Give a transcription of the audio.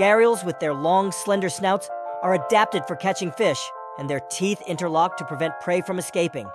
Gharials, with their long, slender snouts, are adapted for catching fish, and their teeth interlock to prevent prey from escaping.